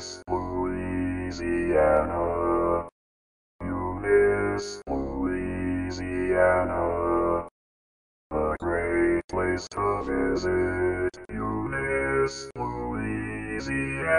miss Louisiana. You miss Louisiana. A great place to visit. You miss Louisiana.